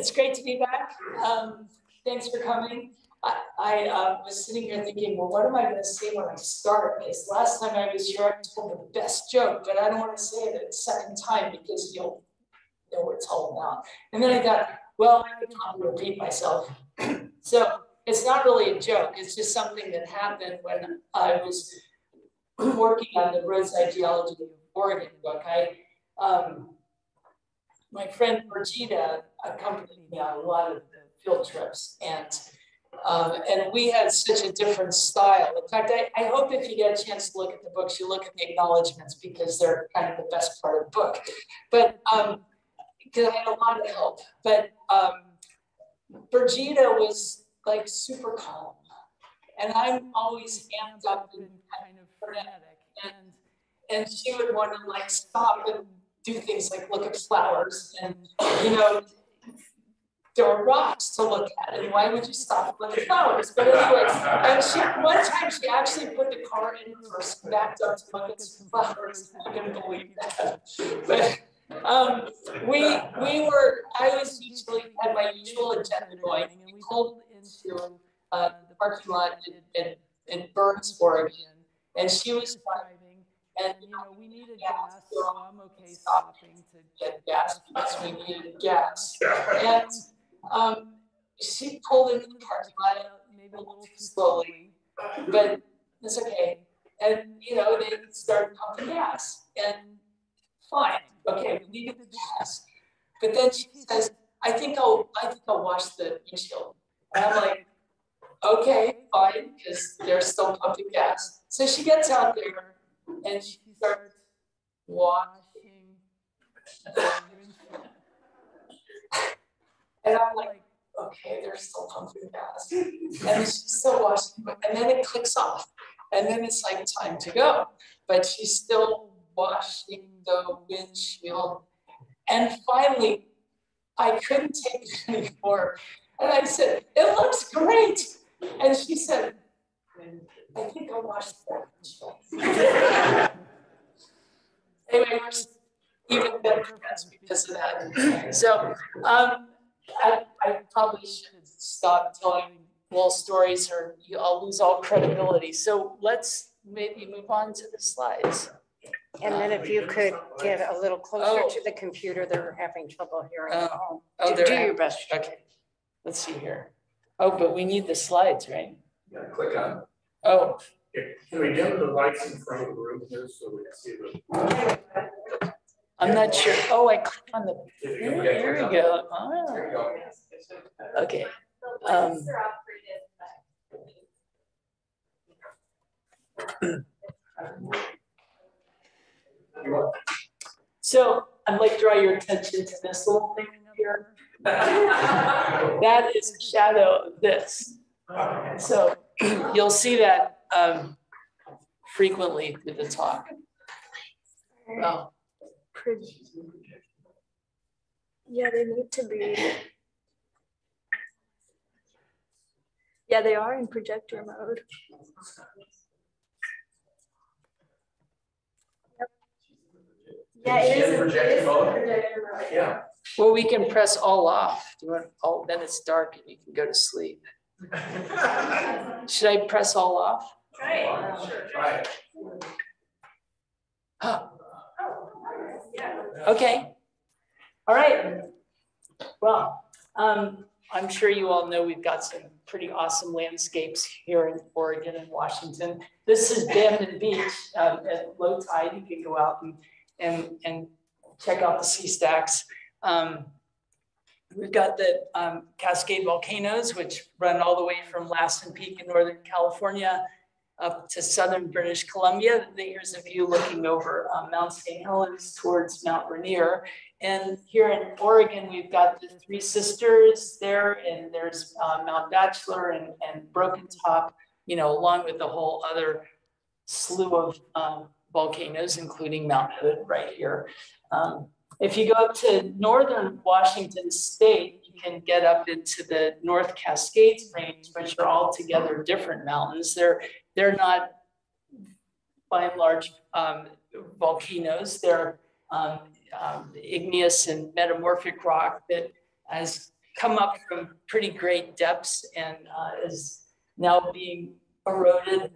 it's great to be back. Um, thanks for coming. I, I uh, was sitting here thinking, well, what am I going to say when I start? Because last time I was here, I told the best joke, but I don't want to say it a second time because you'll know what it's all about. And then I thought, well, I can't repeat myself. so it's not really a joke. It's just something that happened when I was working on the Roadside Geology of Oregon book. I, um, my friend Birgitta accompanied me on a lot of the field trips and um, and we had such a different style. In fact, I, I hope if you get a chance to look at the books, you look at the acknowledgments because they're kind of the best part of the book. But um, because I had a lot of help, but um, Birgitta was like super calm, and I'm always amped up and kind of frenetic, and and she would want to like stop and do things like look at flowers and you know there are rocks to look at, and why would you stop and look at flowers? But anyway, and she one time she actually put the car in reverse, backed up to look at some flowers. I can believe that. But um, we we were I was usually had my usual agenda going, we pulled into uh, the parking lot in, in, in Burns, Oregon, and she was driving. And you know, we needed gas, so I'm okay stopping to get gas because we needed gas. And um, she pulled into the parking lot maybe a little too slowly, but it's okay. And you know, they started pumping gas, and fine, okay, we needed the gas. But then she says, "I think I'll, I think I'll wash the windshield." And I'm like, "Okay, fine," because they're still pumping gas. So she gets out there and she starts washing. And I'm like, okay, they're still pumping gas. And she's still washing, and then it clicks off. And then it's like time to go. But she's still washing the windshield. And finally, I couldn't take it anymore. And I said, it looks great. And she said, I think I'll wash that windshield. anyway, even better because of that. So, um, I, I probably should stop telling little stories or you, I'll lose all credibility. So let's maybe move on to the slides. And then if you could get a little closer Oh. to the computer, they're having trouble hearing. Oh, oh, oh Do do at- your best. Okay, let's see here. Oh, but we need the slides, right? Yeah, click on. Oh, Can we dim the lights in front of the room here so we can see the? I'm not sure. Oh, I clicked on the, If you here can get- here we go. There Ah. Okay, Um, lights are operated You want- so I'd like to draw your attention to this little thing here. That is a shadow of this. So you'll see that um, frequently through the talk. Oh, Pretty. Yeah, they need to be. Yeah, they are in projector mode. Yeah, it Is is. it in- projector it is mode? projector mode. Yeah. well, we can press all off. Do you want, all, then it's dark and you can go to sleep. Should I press all off? Right, sure. Right. Oh, Okay. All right. Well, um, I'm sure you all know we've got some pretty awesome landscapes here in Oregon and Washington. This is Bandon Beach, um, at low tide, you can go out and, and, and check out the sea stacks. Um, we've got the, um, Cascade volcanoes, which run all the way from Lassen Peak in Northern California up to southern British Columbia. Here's a view looking over uh, Mount St. Helens towards Mount Rainier. And here in Oregon, we've got the Three Sisters there, and there's uh, Mount Bachelor and, and Broken Top, you know, along with the whole other slew of um, volcanoes, including Mount Hood right here. Um, if you go up to northern Washington State, you can get up into the North Cascades Range, which are altogether different mountains. They're they're not, by and large, um, volcanoes. They're um, um, igneous and metamorphic rock that, has come up from pretty great depths and uh, is now being eroded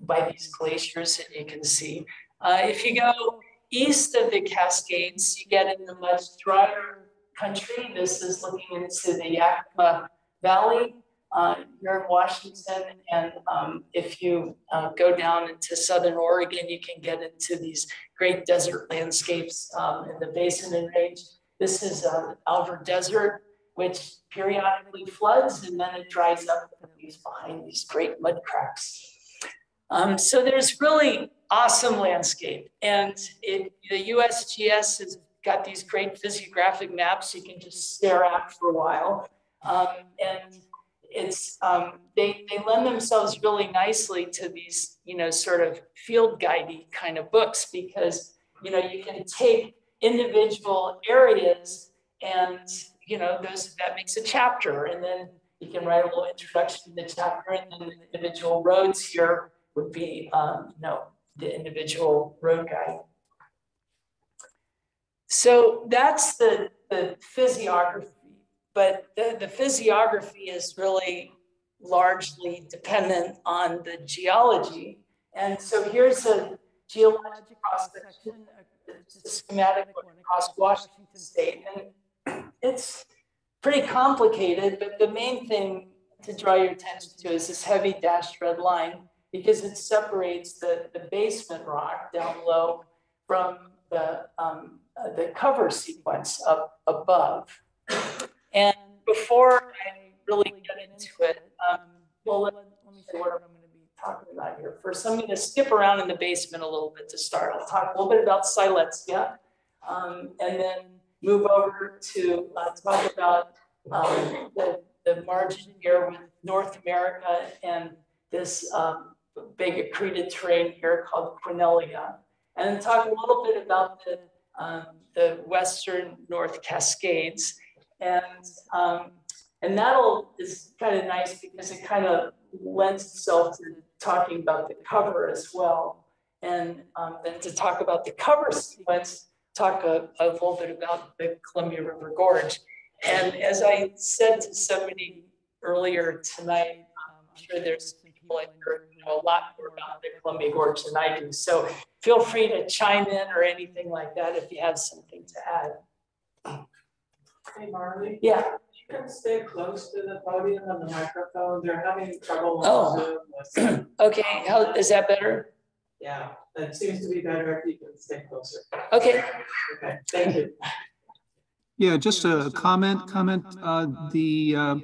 by these glaciers that you can see. Uh, if you go east of the Cascades, you get in the much drier country. This is looking into the Yakima Valley uh, here in Washington. And um, if you uh, go down into southern Oregon, you can get into these great desert landscapes um, in the Basin and Range. This is uh, Alvord Desert, which periodically floods and then it dries up and leaves behind these great mud cracks. Um, so there's really awesome landscape. And it, the USGS has got these great physiographic maps you can just stare at for a while. Um, and it's um, they, they lend themselves really nicely to these, you know, sort of field guidey kind of books because, you know, you can take individual areas and, you know, those that makes a chapter and then you can write a little introduction to the chapter and then the individual roads here would be, um, you know, the individual road guide. So that's the, the physiography, but the, the physiography is really largely dependent on the geology. And so here's a geologic cross section, a schematic across Washington State. And it's pretty complicated, but the main thing to draw your attention to is this heavy dashed red line because it separates the, the basement rock down low from the, um, uh, the cover sequence up above. And before I really get into it, um, well, let, let me say what I'm going to be talking about here. First, I'm going to skip around in the basement a little bit to start. I'll talk a little bit about Siletzia, um, and then move over to uh, talk about um, the, the margin here with North America and this um, big accreted terrane here called Quesnellia. And then talk a little bit about the, um, the Western North Cascades. And, um, and that'll is kind of nice because it kind of lends itself to talking about the cover as well. And um, then to talk about the cover sequence, talk a, a little bit about the Columbia River Gorge. And as I said to somebody earlier tonight, um, I'm sure there's people who know a lot more about the Columbia Gorge than I do. So feel free to chime in or anything like that if you have something to add. Hey Marli, Yeah, you can stay close to the podium and the microphone, they're having trouble Oh. on Zoom. with- okay, how, is that better? Yeah, it seems to be better if you can stay closer. Okay, Okay, thank you. Yeah, just a comment, comment, uh, the, uh,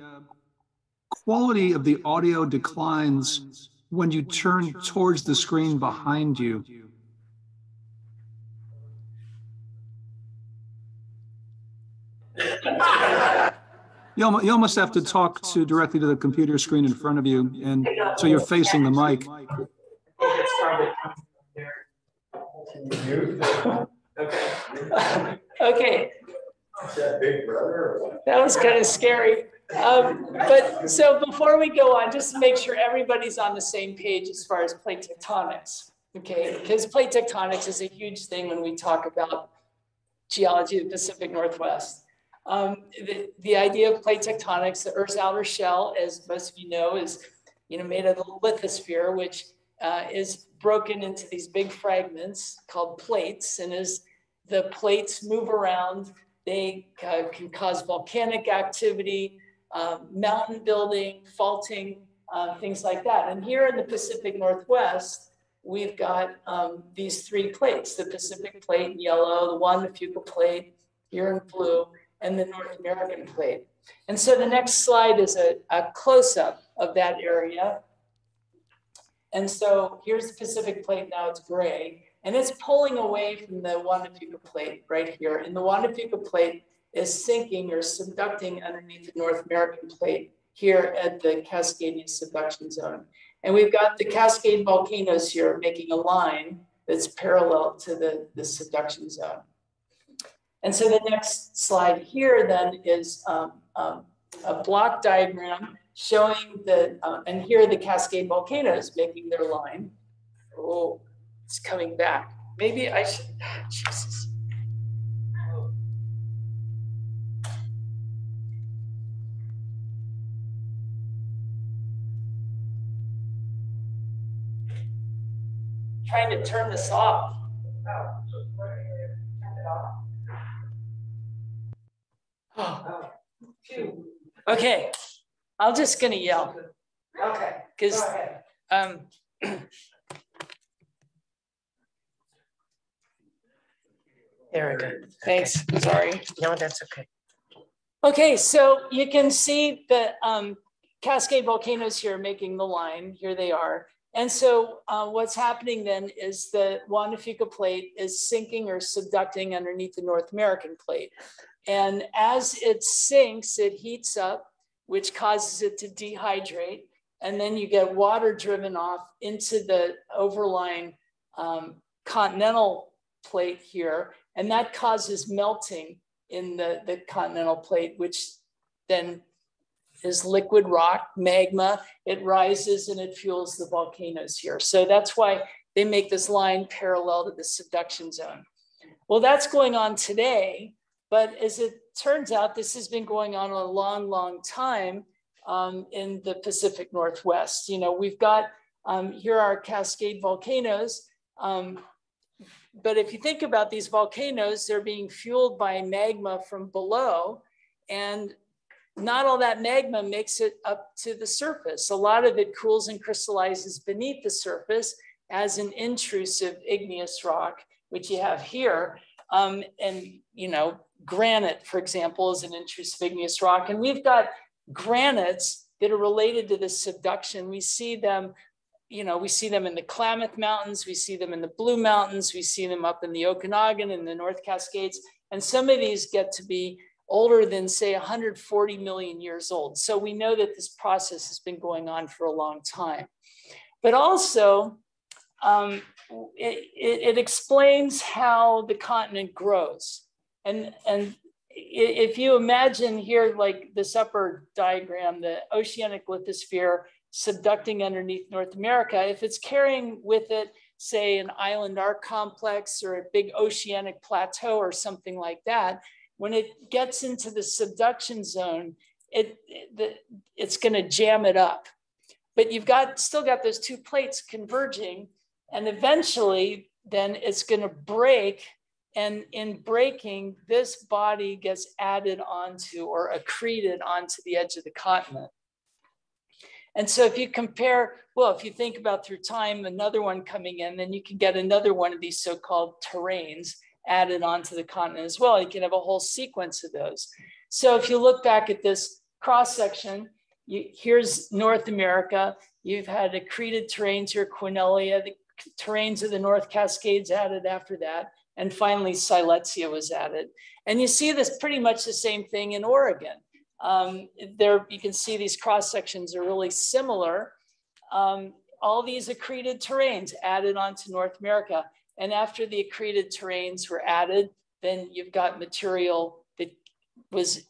quality of the audio declines when you turn towards the screen behind you. You almost, you almost have to talk to directly to the computer screen in front of you, and so you're facing the mic. Okay. that was kind of scary. Um, but so before we go on, just make sure everybody's on the same page as far as plate tectonics. Okay, because plate tectonics is a huge thing when we talk about geology of the Pacific Northwest. Um, the, the idea of plate tectonics, the Earth's outer shell, as most of you know, is you know made of the lithosphere, which uh, is broken into these big fragments called plates, and as the plates move around, they uh, can cause volcanic activity, um, mountain building, faulting, uh, things like that. And here in the Pacific Northwest, we've got um, these three plates, the Pacific plate in yellow, the Juan de Fuca plate here in blue, and the North American plate. And so the next slide is a, a close-up of that area. And so here's the Pacific plate, now it's gray, and it's pulling away from the Juan de Fuca plate right here. And the Juan de Fuca plate is sinking or subducting underneath the North American plate here at the Cascadian subduction zone. And we've got the Cascade volcanoes here making a line that's parallel to the, the subduction zone. And so the next slide here then is um, um, a block diagram showing the, uh, and here are the Cascade volcanoes making their line. Oh, it's coming back. Maybe I should, Jesus. trying to turn this off. Oh, Okay, I'm just gonna yell, Okay, because, um. There we go. Thanks, sorry. No, that's okay. Okay, so you can see the um, Cascade volcanoes here making the line. Here they are. And so uh, what's happening then is the Juan de Fuca plate is sinking or subducting underneath the North American plate. And as it sinks, it heats up, which causes it to dehydrate. And then you get water driven off into the overlying um, continental plate here. And that causes melting in the, the continental plate, which then is liquid rock, magma. It rises and it fuels the volcanoes here. So that's why they make this line parallel to the subduction zone. Well, that's going on today, but as it turns out, this has been going on a long, long time um, in the Pacific Northwest. You know, we've got, um, here are Cascade volcanoes. Um, but if you think about these volcanoes, they're being fueled by magma from below and not all that magma makes it up to the surface. A lot of it cools and crystallizes beneath the surface as an intrusive igneous rock, which you have here. Um, and, you know, granite, for example, is an intrusive igneous rock. And we've got granites that are related to this subduction. We see them you know, we see them in the Klamath Mountains, we see them in the Blue Mountains, we see them up in the Okanagan and the North Cascades. And some of these get to be older than say 140 million years old. So we know that this process has been going on for a long time. But also, um, it, it, it explains how the continent grows. And, and if you imagine here, like this upper diagram, the oceanic lithosphere subducting underneath North America, if it's carrying with it, say, an island arc complex or a big oceanic plateau or something like that, when it gets into the subduction zone, it, it it's going to jam it up. But you've got still got those two plates converging, and eventually, then it's going to break. And in breaking, this body gets added onto or accreted onto the edge of the continent. And so if you compare, well, if you think about through time, another one coming in, then you can get another one of these so-called terranes added onto the continent as well. You can have a whole sequence of those. So if you look back at this cross section, you, here's North America. You've had accreted terranes here, Quesnellia, the terranes of the North Cascades added after that. And finally, Siletzia was added. And you see this pretty much the same thing in Oregon. Um, there, you can see these cross sections are really similar. Um, all these accreted terranes added onto North America. And after the accreted terranes were added, then you've got material that was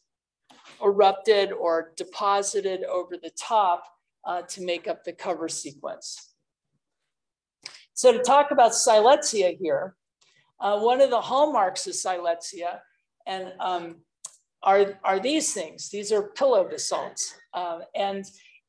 erupted or deposited over the top uh, to make up the cover sequence. So to talk about Siletzia here, uh, one of the hallmarks of Siletzia, and um, are, are these things. These are pillow basalts. Um, and,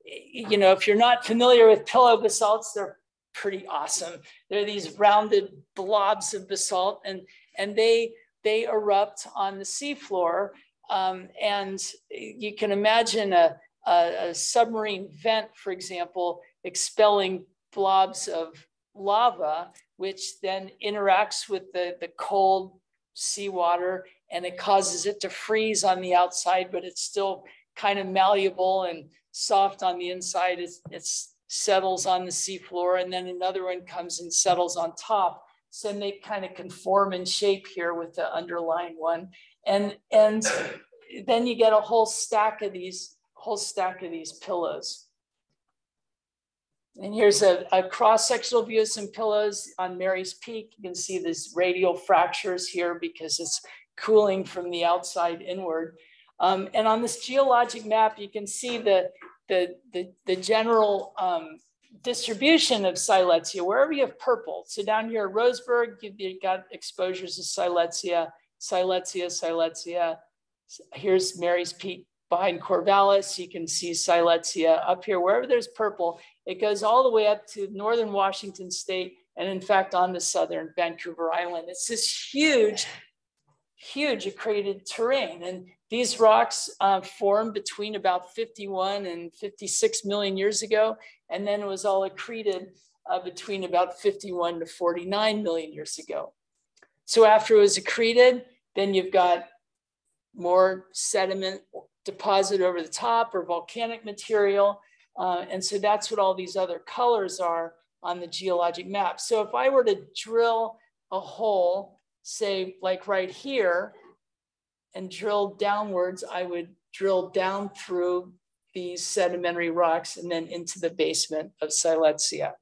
you know, if you're not familiar with pillow basalts, they're pretty awesome. They're these rounded blobs of basalt and, and they, they erupt on the seafloor. Um, and you can imagine a, a, a submarine vent, for example, expelling blobs of lava, which then interacts with the, the cold seawater and it causes it to freeze on the outside, but it's still kind of malleable and soft on the inside. It's, it settles on the seafloor, and then another one comes and settles on top. So they kind of conform in shape here with the underlying one. And, and then you get a whole stack of these, whole stack of these pillows. And here's a, a cross-sectional view of some pillows on Mary's Peak. You can see these radial fractures here because it's cooling from the outside inward. Um, and on this geologic map, you can see the, the, the, the general um, distribution of Siletzia, wherever you have purple. So down here, at Roseburg, you've got exposures of Siletzia, Siletzia, Siletzia. Here's Mary's Peak behind Corvallis. You can see Siletzia up here, wherever there's purple, it goes all the way up to Northern Washington State and in fact on the southern Vancouver Island. It's this huge, huge accreted terrane. And these rocks uh, formed between about 51 and 56 million years ago, and then it was all accreted uh, between about 51 to 49 million years ago. So after it was accreted, then you've got more sediment deposit over the top or volcanic material. Uh, and so that's what all these other colors are on the geologic map. So if I were to drill a hole, say like right here, and drill downwards, I would drill down through these sedimentary rocks and then into the basement of Siletzia.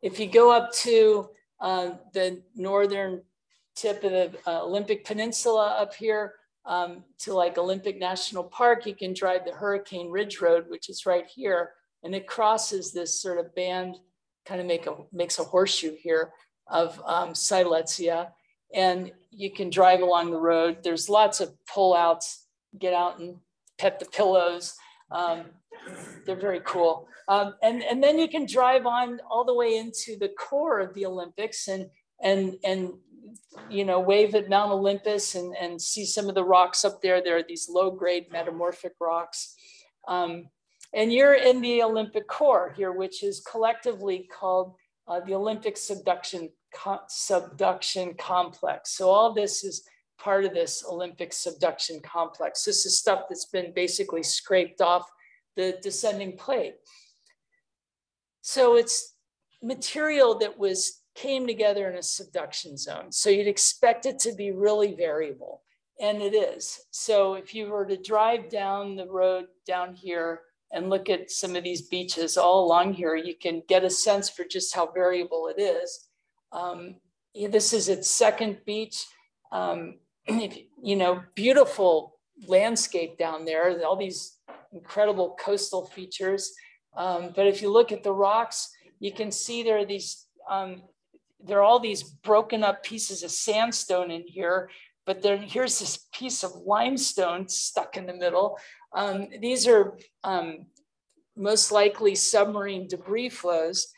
If you go up to uh, the northern tip of the uh, Olympic Peninsula up here um, to like Olympic National Park, you can drive the Hurricane Ridge Road, which is right here, and it crosses this sort of band, kind of make a makes a horseshoe here of um, Siletzia, and you can drive along the road. There's lots of pullouts. Get out and pet the pillows. Um, they're very cool. Um, and, and then you can drive on all the way into the core of the Olympics and, and, and you know, wave at Mount Olympus and, and see some of the rocks up there. There are these low grade metamorphic rocks. Um, and you're in the Olympic core here, which is collectively called uh, the Olympic subduction, co subduction complex. So all this is part of this Olympic subduction complex. This is stuff that's been basically scraped off the descending plate. So it's material that was came together in a subduction zone. So you'd expect it to be really variable, and it is. So if you were to drive down the road down here and look at some of these beaches all along here, you can get a sense for just how variable it is. Um, this is its second beach. Um, you know, beautiful landscape down there, all these incredible coastal features. Um, but if you look at the rocks, you can see there are these, um, there are all these broken up pieces of sandstone in here, but then here's this piece of limestone stuck in the middle. Um, these are um, most likely submarine debris flows.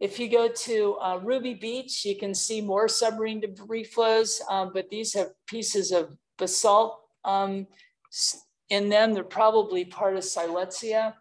If you go to uh, Ruby Beach, you can see more submarine debris flows, um, but these have pieces of basalt um, in them. They're probably part of Siletzia.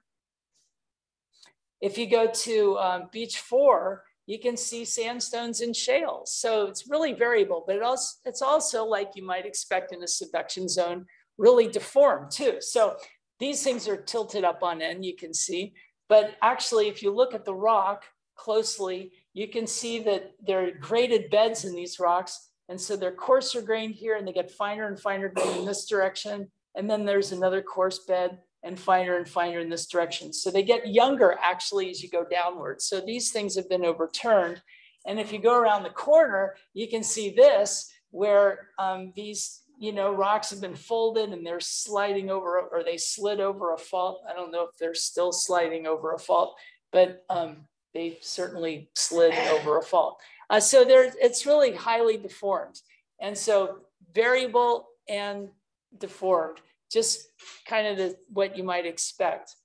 If you go to um, beach four, you can see sandstones and shales. So it's really variable, but it also, it's also like you might expect in a subduction zone, really deformed too. So these things are tilted up on end, you can see. But actually, if you look at the rock closely, you can see that there are graded beds in these rocks. And so they're coarser grained here and they get finer and finer grained in this direction. And then there's another coarse bed and finer and finer in this direction. So they get younger actually as you go downward. So these things have been overturned. And if you go around the corner, you can see this where um, these you know, rocks have been folded and they're sliding over or they slid over a fault. I don't know if they're still sliding over a fault, but um, they certainly slid over a fault. Uh, so there, it's really highly deformed. And so variable and deformed just kind of the, what you might expect.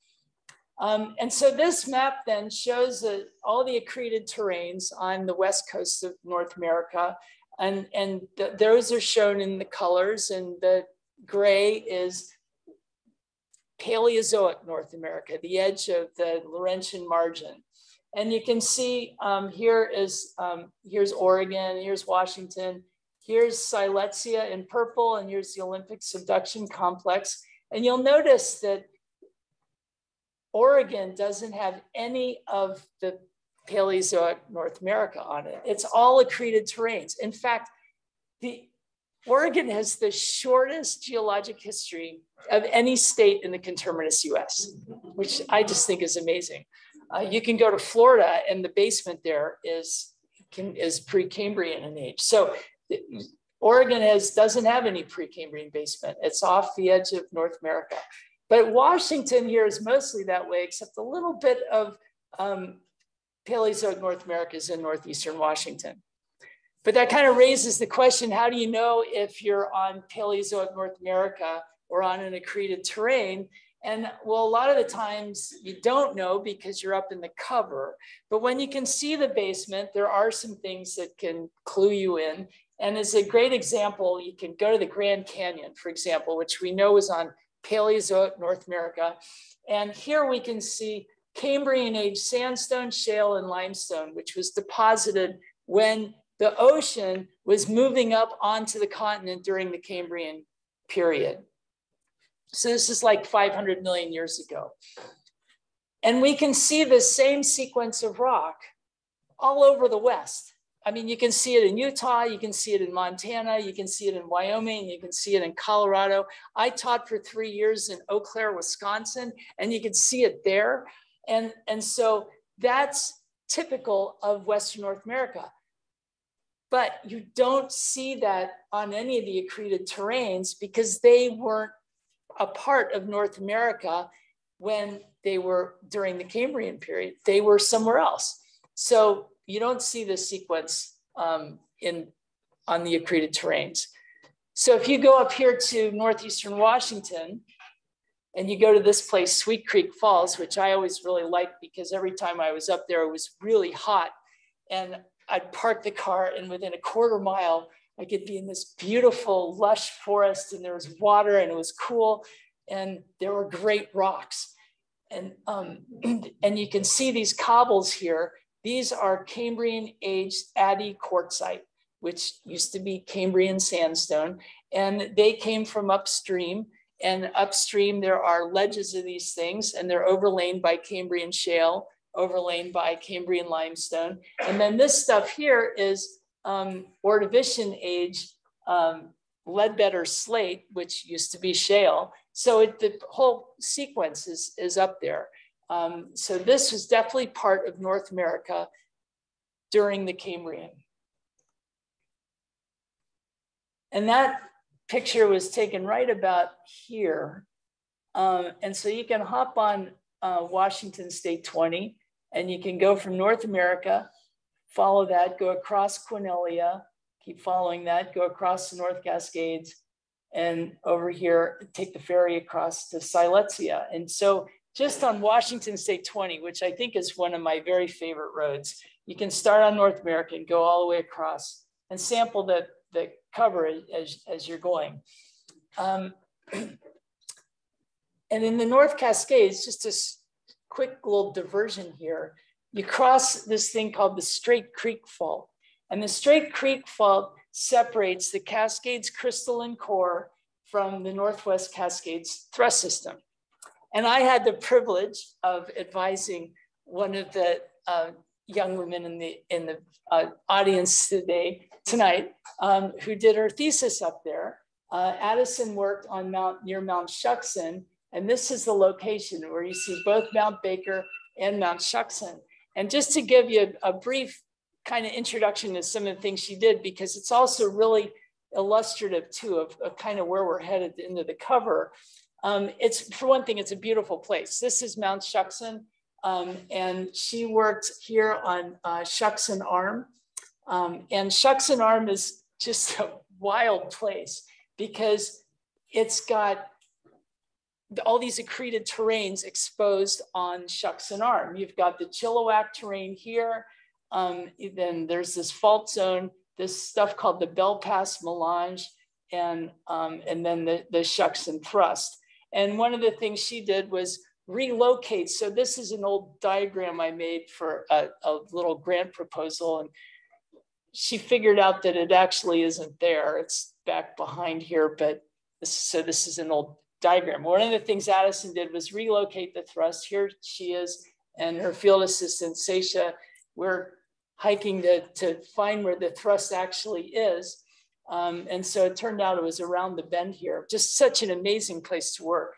Um, and so this map then shows that all the accreted terranes on the west coast of North America, and, and th those are shown in the colors, and the gray is Paleozoic North America, the edge of the Laurentian margin. And you can see um, here is, um, here's Oregon, here's Washington, Here's Siletzia in purple, and here's the Olympic subduction complex. And you'll notice that Oregon doesn't have any of the Paleozoic North America on it. It's all accreted terranes. In fact, the Oregon has the shortest geologic history of any state in the conterminous US, which I just think is amazing. Uh, you can go to Florida and the basement there is, can, is Precambrian in age. So Oregon has doesn't have any Precambrian basement. It's off the edge of North America. But Washington here is mostly that way, except a little bit of um, Paleozoic North America is in northeastern Washington. But that kind of raises the question, how do you know if you're on Paleozoic North America or on an accreted terrane? And well, a lot of the times you don't know because you're up in the cover. But when you can see the basement, there are some things that can clue you in. And as a great example, you can go to the Grand Canyon, for example, which we know is on Paleozoic North America. And here we can see Cambrian age sandstone, shale, and limestone, which was deposited when the ocean was moving up onto the continent during the Cambrian period. So this is like 500 million years ago. And we can see the same sequence of rock all over the West. I mean, you can see it in Utah, you can see it in Montana, you can see it in Wyoming, you can see it in Colorado. I taught for three years in Eau Claire, Wisconsin, and you can see it there. And, and so that's typical of Western North America. But you don't see that on any of the accreted terranes because they weren't a part of North America when they were during the Cambrian period. They were somewhere else. So you don't see the sequence um, in on the accreted terranes. So if you go up here to Northeastern Washington and you go to this place, Sweet Creek Falls, which I always really liked because every time I was up there, it was really hot. And I'd park the car and within a quarter mile, I could be in this beautiful lush forest and there was water and it was cool and there were great rocks. And, um, and you can see these cobbles here these are Cambrian aged Addy quartzite, which used to be Cambrian sandstone. And they came from upstream. And upstream, there are ledges of these things, and they're overlain by Cambrian shale, overlain by Cambrian limestone. And then this stuff here is um, Ordovician age um, Ledbetter slate, which used to be shale. So it, the whole sequence is, is up there. Um, so this was definitely part of North America during the Cambrian. And that picture was taken right about here. Um, and so you can hop on uh, Washington State 20 and you can go from North America, follow that, go across Quesnellia, keep following that, go across the North Cascades, and over here, take the ferry across to Siletzia. And so just on Washington State 20, which I think is one of my very favorite roads. You can start on North America and go all the way across and sample the, the cover as, as you're going. Um, and in the North Cascades, just a quick little diversion here, you cross this thing called the Straight Creek Fault. And the Straight Creek Fault separates the Cascades crystalline core from the Northwest Cascades thrust system. And I had the privilege of advising one of the uh, young women in the in the uh, audience today tonight um, who did her thesis up there. Uh, Addison worked on Mount near Mount Shuksan, and this is the location where you see both Mount Baker and Mount Shuksan. And just to give you a, a brief kind of introduction to some of the things she did, because it's also really illustrative too of, of kind of where we're headed into the cover. Um, it's for one thing, it's a beautiful place. This is Mount Shuksan, um, and she worked here on uh, Shuksan Arm. Um, and Shuksan Arm is just a wild place because it's got all these accreted terranes exposed on Shuksan Arm. You've got the Chilliwack terrane here. Um, then there's this fault zone, this stuff called the Bell Pass Melange, and, um, and then the, the Shuksan Thrust. And one of the things she did was relocate. So this is an old diagram I made for a, a little grant proposal. And she figured out that it actually isn't there. It's back behind here, but this, so this is an old diagram. One of the things Addison did was relocate the thrust. Here she is and her field assistant, Seisha, we're hiking to, to find where the thrust actually is. Um, and so it turned out it was around the bend here, just such an amazing place to work.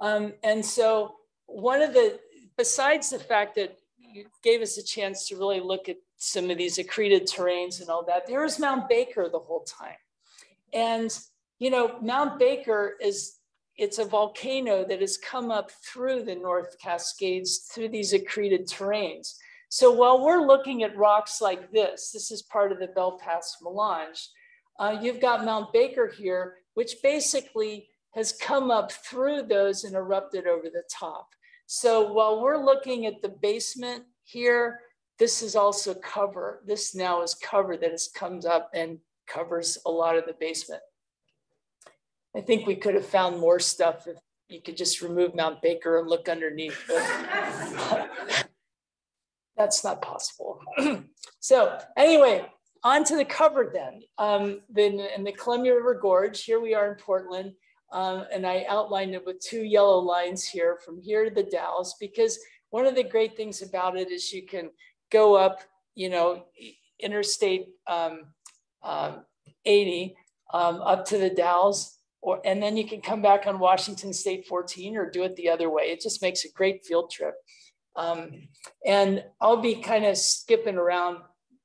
Um, and so one of the, besides the fact that you gave us a chance to really look at some of these accreted terranes and all that, there was Mount Baker the whole time. And, you know, Mount Baker is, it's a volcano that has come up through the North Cascades, through these accreted terranes. So while we're looking at rocks like this, this is part of the Bell Pass Melange, uh, you've got Mount Baker here, which basically has come up through those and erupted over the top. So while we're looking at the basement here, this is also cover. This now is cover that has comes up and covers a lot of the basement. I think we could have found more stuff if you could just remove Mount Baker and look underneath. That's not possible. So anyway, on to the cover then. Um, then in the Columbia River Gorge, here we are in Portland. Um, and I outlined it with two yellow lines here from here to the Dalles because one of the great things about it is you can go up, you know, interstate um, um, 80 um, up to the Dalles, or and then you can come back on Washington State 14 or do it the other way. It just makes a great field trip. Um, and I'll be kind of skipping around,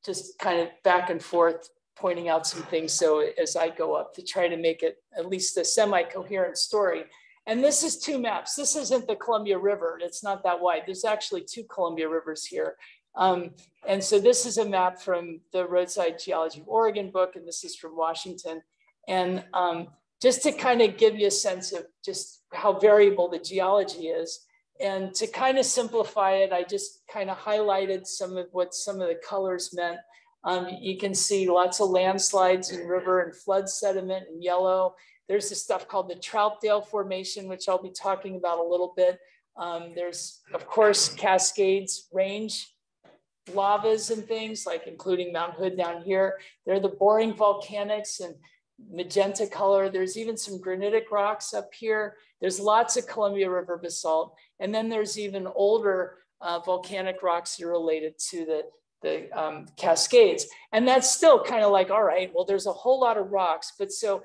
just kind of back and forth, pointing out some things. So as I go up to try to make it at least a semi-coherent story. And this is two maps. This isn't the Columbia River. It's not that wide. There's actually two Columbia Rivers here. Um, and so this is a map from the Roadside Geology of Oregon book, and this is from Washington. And um, just to kind of give you a sense of just how variable the geology is, and to kind of simplify it, I just kind of highlighted some of what some of the colors meant. Um, you can see lots of landslides and river and flood sediment in yellow. There's this stuff called the Troutdale Formation, which I'll be talking about a little bit. Um, there's, of course, Cascades Range lavas and things like including Mount Hood down here. They're the boring volcanics and magenta color. There's even some granitic rocks up here. There's lots of Columbia River basalt. And then there's even older uh, volcanic rocks that are related to the, the um, Cascades. And that's still kind of like, all right, well, there's a whole lot of rocks. But so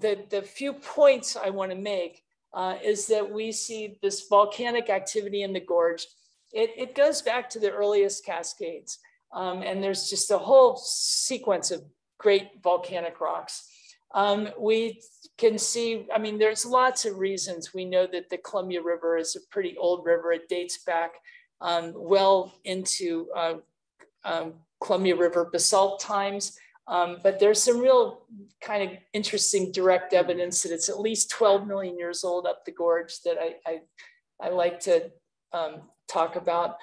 the, the few points I want to make uh, is that we see this volcanic activity in the gorge. It, it goes back to the earliest Cascades. Um, and there's just a whole sequence of great volcanic rocks. Um, we can see, I mean, there's lots of reasons. We know that the Columbia River is a pretty old river. It dates back um, well into uh, um, Columbia River basalt times. Um, but there's some real kind of interesting direct evidence that it's at least 12 million years old up the gorge that I, I, I like to um, talk about.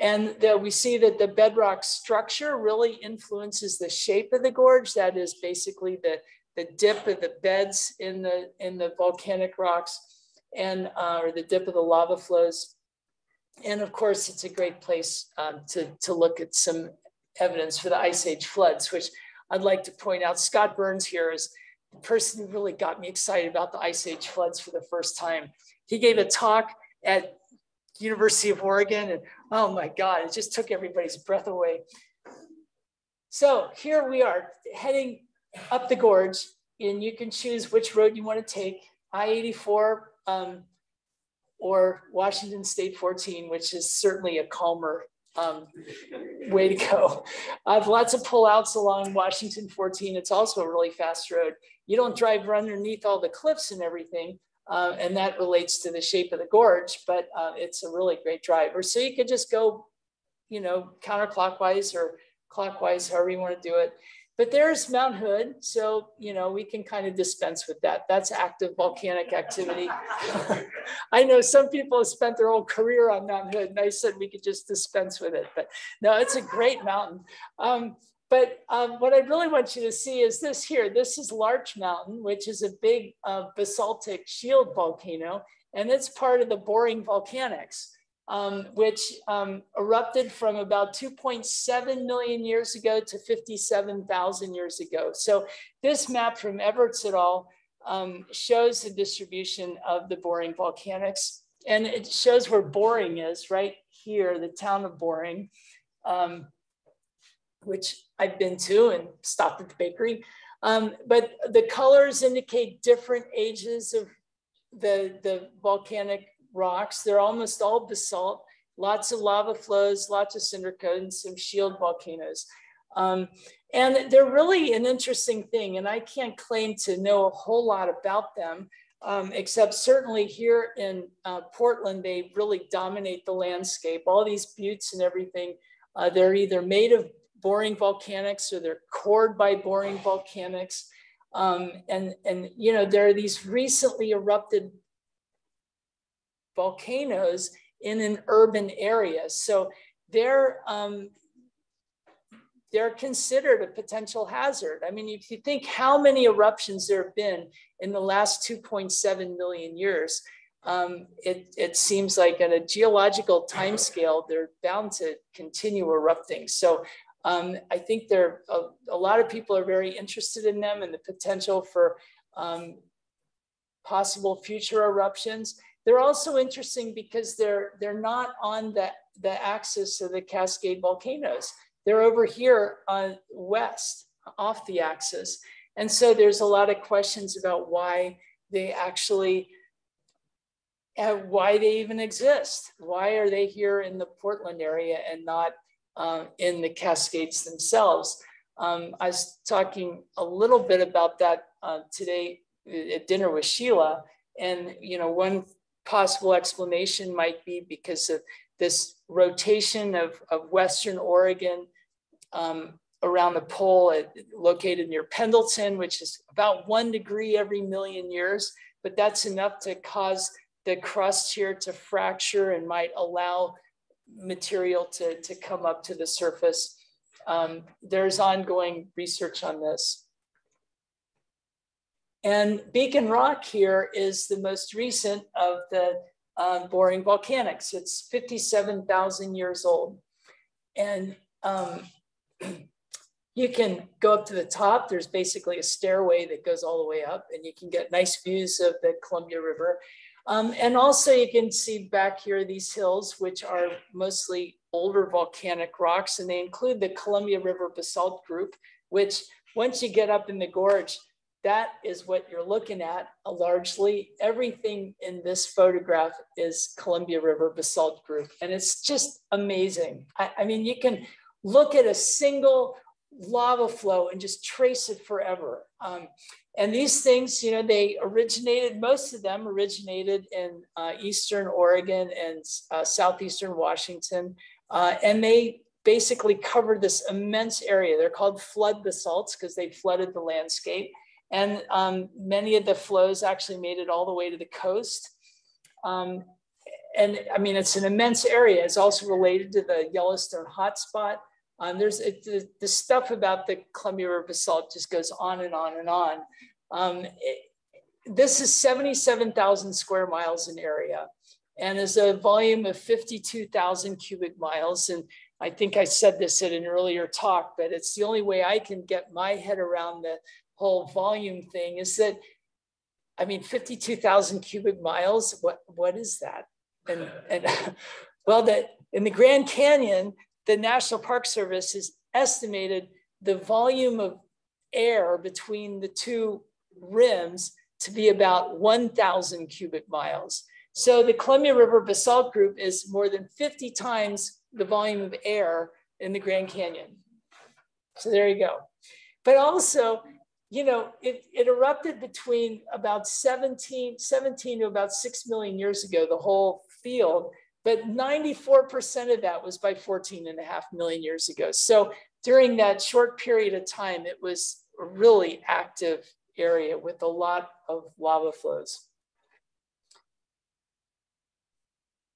And that we see that the bedrock structure really influences the shape of the gorge. That is basically the, the dip of the beds in the, in the volcanic rocks and uh, or the dip of the lava flows. And of course, it's a great place um, to, to look at some evidence for the Ice Age floods, which I'd like to point out. Scott Burns here is the person who really got me excited about the Ice Age floods for the first time. He gave a talk at University of Oregon and oh my God, it just took everybody's breath away. So here we are heading up the gorge and you can choose which road you want to take, I-84 um, or Washington State 14, which is certainly a calmer um, way to go. I have lots of pullouts along Washington 14. It's also a really fast road. You don't drive underneath all the cliffs and everything, uh, and that relates to the shape of the gorge, but uh, it's a really great drive. Or so you could just go, you know, counterclockwise or clockwise, however you want to do it. But there's Mount Hood, so you know we can kind of dispense with that. That's active volcanic activity. I know some people have spent their whole career on Mount Hood, and I said we could just dispense with it. But no, it's a great mountain. Um, but um, what I really want you to see is this here. This is Larch Mountain, which is a big uh, basaltic shield volcano, and it's part of the Boring Volcanics um, which um, erupted from about 2.7 million years ago to 57,000 years ago. So this map from Evarts et al. Um, shows the distribution of the Boring volcanics. And it shows where Boring is right here, the town of Boring, um, which I've been to and stopped at the bakery. Um, but the colors indicate different ages of the, the volcanic rocks. They're almost all basalt, lots of lava flows, lots of cinder cones, some shield volcanoes. Um, and they're really an interesting thing. And I can't claim to know a whole lot about them, um, except certainly here in uh, Portland, they really dominate the landscape. All these buttes and everything, uh, they're either made of boring volcanics or they're cored by boring volcanics. Um, and, and, you know, there are these recently erupted volcanoes in an urban area. So they're, um, they're considered a potential hazard. I mean, if you think how many eruptions there have been in the last 2.7 million years, um, it, it seems like at a geological timescale, they're bound to continue erupting. So um, I think there a, a, lot of people are very interested in them and the potential for um, possible future eruptions. They're also interesting because they're they're not on the, the axis of the Cascade volcanoes. They're over here on west, off the axis. And so there's a lot of questions about why they actually, uh, why they even exist. Why are they here in the Portland area and not uh, in the Cascades themselves? Um, I was talking a little bit about that uh, today at dinner with Sheila. And, you know, one possible explanation might be because of this rotation of, of Western Oregon um, around the pole at, located near Pendleton, which is about one degree every million years, but that's enough to cause the crust here to fracture and might allow material to, to come up to the surface. Um, there's ongoing research on this. And Beacon Rock here is the most recent of the uh, boring volcanics. It's 57,000 years old. And um, you can go up to the top. There's basically a stairway that goes all the way up and you can get nice views of the Columbia River. Um, and also you can see back here these hills, which are mostly older volcanic rocks, and they include the Columbia River Basalt Group, which once you get up in the gorge, that is what you're looking at uh, largely. Everything in this photograph is Columbia River Basalt Group, and it's just amazing. I, I mean, you can look at a single lava flow and just trace it forever. Um, and these things, you know, they originated, most of them originated in uh, Eastern Oregon and uh, Southeastern Washington. Uh, and they basically covered this immense area. They're called flood basalts because they flooded the landscape. And um, many of the flows actually made it all the way to the coast. Um, and I mean, it's an immense area. It's also related to the Yellowstone hotspot. Um, there's it, the, the, stuff about the Columbia River basalt just goes on and on and on. Um, it, this is 77,000 square miles in area and is a volume of 52,000 cubic miles. And I think I said this at an earlier talk, but it's the only way I can get my head around the whole volume thing is that, I mean, 52,000 cubic miles, what, what is that? And, and well, that in the Grand Canyon, the National Park Service has estimated the volume of air between the two rims to be about 1,000 cubic miles. So the Columbia River Basalt Group is more than 50 times the volume of air in the Grand Canyon. So there you go. But also, you know, it, it erupted between about 17, 17 to about 6 million years ago, the whole field but 94% of that was by 14 and a half million years ago. So during that short period of time, it was a really active area with a lot of lava flows.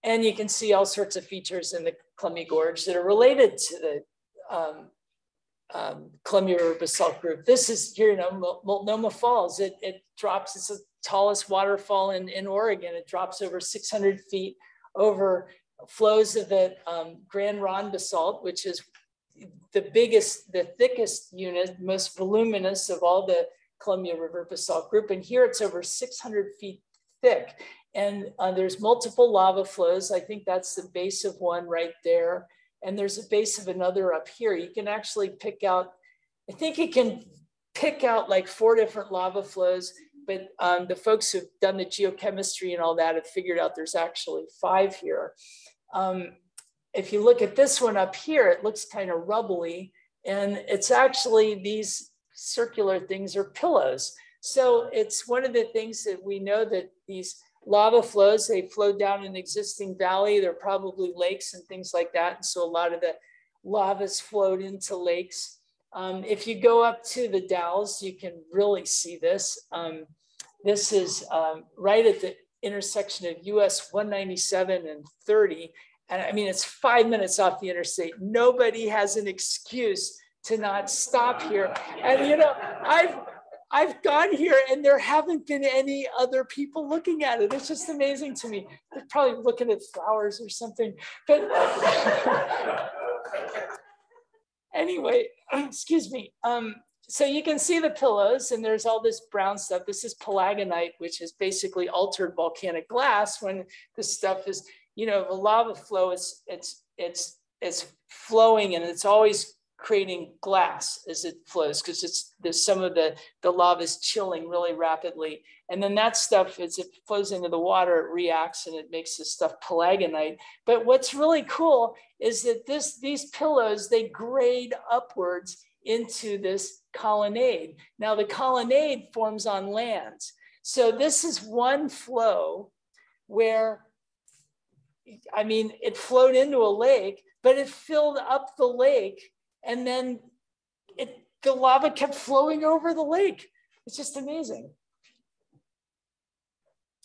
And you can see all sorts of features in the Columbia Gorge that are related to the um, um, Columbia River Basalt Group. This is here, you know, Multnomah Falls. It, it drops, it's the tallest waterfall in, in Oregon. It drops over 600 feet over flows of the um, Grande Ronde basalt, which is the biggest, the thickest unit, most voluminous of all the Columbia River basalt group. And here it's over 600 feet thick. And uh, there's multiple lava flows. I think that's the base of one right there. And there's a base of another up here. You can actually pick out, I think you can pick out like four different lava flows but um, the folks who've done the geochemistry and all that have figured out there's actually five here. Um, if you look at this one up here, it looks kind of rubbly, and it's actually these circular things are pillows. So it's one of the things that we know that these lava flows, they flow down an existing valley. They're probably lakes and things like that. And so a lot of the lavas flowed into lakes Um, if you go up to the Dalles, you can really see this. Um, this is um, right at the intersection of US 197 and 30. And I mean, it's five minutes off the interstate. Nobody has an excuse to not stop here. And you know, I've I've gone here and there haven't been any other people looking at it. It's just amazing to me. They're probably looking at flowers or something. But anyway, excuse me. Um, so you can see the pillows and there's all this brown stuff. This is palagonite, which is basically altered volcanic glass when this stuff is, you know, the lava flow is, it's, it's, it's flowing and it's always creating glass as it flows because it's there's some of the the lava is chilling really rapidly. And then that stuff as it flows into the water it reacts and it makes this stuff palagonite but what's really cool is that this these pillows they grade upwards into this colonnade. Now the colonnade forms on land. So this is one flow where i mean it flowed into a lake but it filled up the lake and then it the lava kept flowing over the lake. It's just amazing.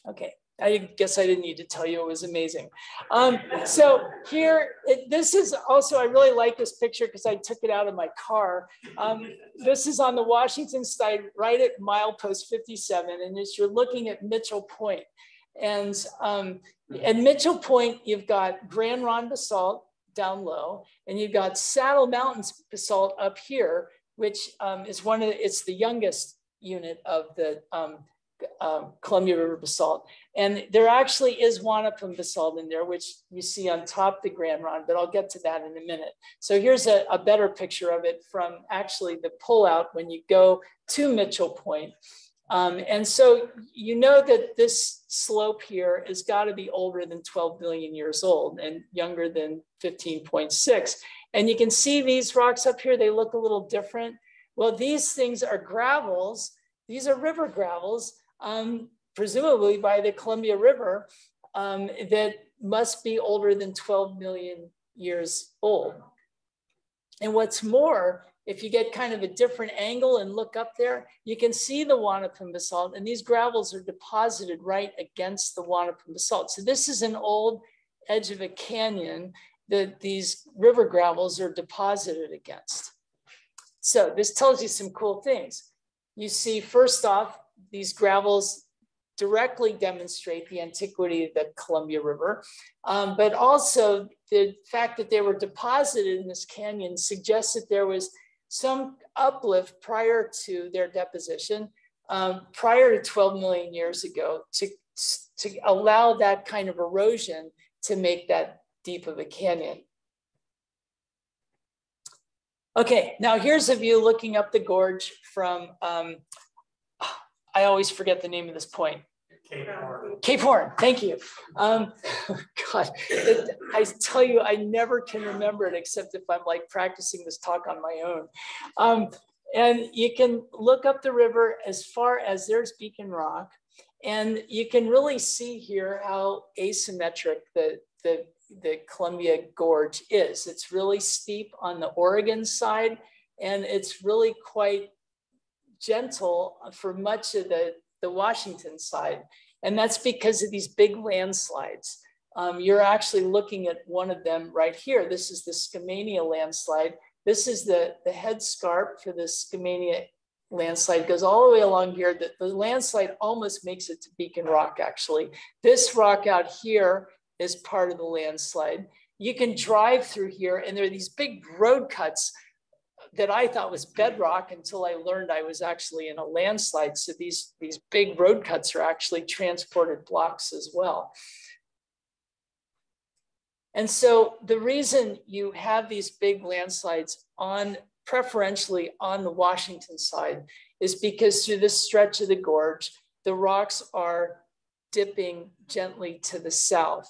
Okay, I guess I didn't need to tell you it was amazing. Um, so here, it, this is also, I really like this picture because I took it out of my car. Um, this is on the Washington side, right at milepost 57, and as you're looking at Mitchell Point. And um, at Mitchell Point, you've got Grande Ronde basalt, down low, and you've got Saddle Mountains basalt up here, which um, is one of the, it's the youngest unit of the um, uh, Columbia River basalt. And there actually is Wanapum basalt in there, which you see on top the Grande Ronde, but I'll get to that in a minute. So here's a, a better picture of it from actually the pullout when you go to Mitchell Point. Um, and so you know that this slope here has got to be older than 12 billion years old and younger than 15.6. And you can see these rocks up here, they look a little different. Well, these things are gravels. These are river gravels, um, presumably by the Columbia River, um, that must be older than 12 million years old. And what's more, if you get kind of a different angle and look up there, you can see the Wanapum basalt and these gravels are deposited right against the Wanapum basalt. So this is an old edge of a canyon that these river gravels are deposited against. So this tells you some cool things. You see, first off, these gravels directly demonstrate the antiquity of the Columbia River, um, but also the fact that they were deposited in this canyon suggests that there was some uplift prior to their deposition, um, prior to 12 million years ago, to, to allow that kind of erosion to make that deep of a canyon. Okay, now here's a view looking up the gorge from, um, I always forget the name of this point. Cape Horn. Cape Horn, thank you. Um, God, it, I tell you, I never can remember it except if I'm like practicing this talk on my own. Um, and you can look up the river as far as there's Beacon Rock, and you can really see here how asymmetric the, the, the Columbia Gorge is. It's really steep on the Oregon side, and it's really quite gentle for much of the, the Washington side. And that's because of these big landslides. Um, you're actually looking at one of them right here. This is the Skamania landslide. This is the, the head scarp for the Skamania landslide. It goes all the way along here. The, the landslide almost makes it to Beacon Rock, actually. This rock out here is part of the landslide. You can drive through here and there are these big road cuts that I thought was bedrock until I learned I was actually in a landslide. So these, these big road cuts are actually transported blocks as well. And so the reason you have these big landslides on preferentially on the Washington side is because through this stretch of the gorge, the rocks are dipping gently to the south.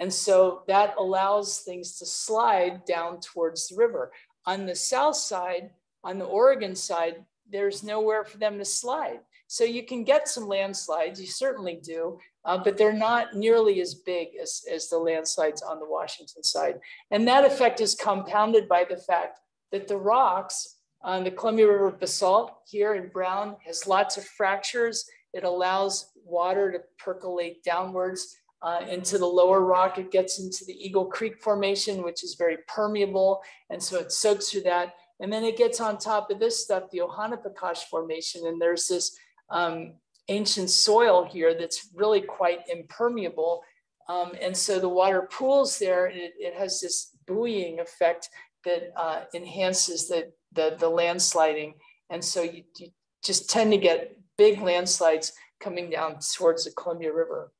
And so that allows things to slide down towards the river. On the south side, on the Oregon side, there's nowhere for them to slide. So you can get some landslides, you certainly do, uh, but they're not nearly as big as, as the landslides on the Washington side. And that effect is compounded by the fact that the rocks on the Columbia River basalt here in brown has lots of fractures. It allows water to percolate downwards uh, into the lower rock. It gets into the Eagle Creek Formation, which is very permeable. And so it soaks through that. And then it gets on top of this stuff, the Ohanapecosh Formation. And there's this um, ancient soil here that's really quite impermeable. Um, and so the water pools there, and it, it has this buoying effect that uh, enhances the, the, the landsliding. And so you, you just tend to get big landslides coming down towards the Columbia River.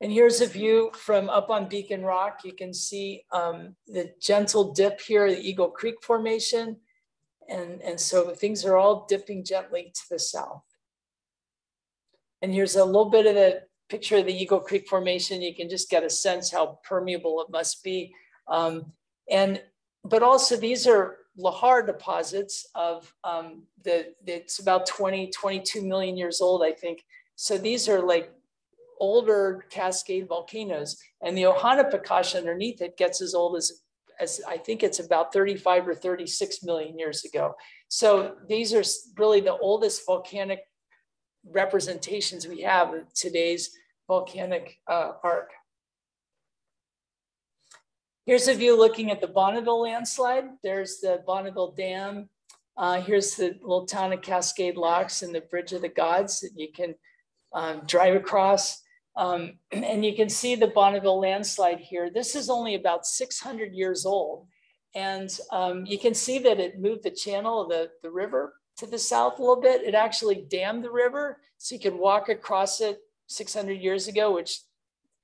And here's a view from up on Beacon Rock. You can see um, the gentle dip here, the Eagle Creek Formation. And, and so things are all dipping gently to the south. And here's a little bit of the picture of the Eagle Creek Formation. You can just get a sense how permeable it must be. Um, and, but also these are lahar deposits of um, the, it's about 20, 22 million years old, I think. So these are like older cascade volcanoes and the Ohanapecosh underneath it gets as old as, as I think it's about 35 or 36 million years ago. So these are really the oldest volcanic representations we have of today's volcanic uh, arc. Here's a view looking at the Bonneville landslide. There's the Bonneville Dam. Uh, here's the little town of Cascade Locks and the Bridge of the Gods that you can um, drive across. Um, and you can see the Bonneville landslide here. This is only about 600 years old. And um, you can see that it moved the channel of the, the river to the south a little bit. It actually dammed the river so you could walk across it 600 years ago, which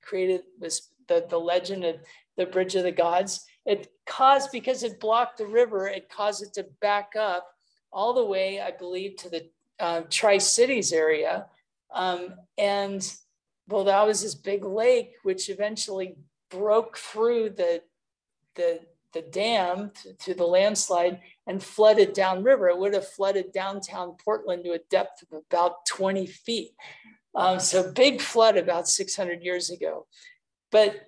created this the, the legend of the Bridge of the Gods. It caused, because it blocked the river, it caused it to back up all the way, I believe, to the uh, Tri-Cities area. Um, and well, that was this big lake, which eventually broke through the, the, the dam to, to the landslide and flooded downriver. It would have flooded downtown Portland to a depth of about 20 feet. Um, so big flood about 600 years ago, but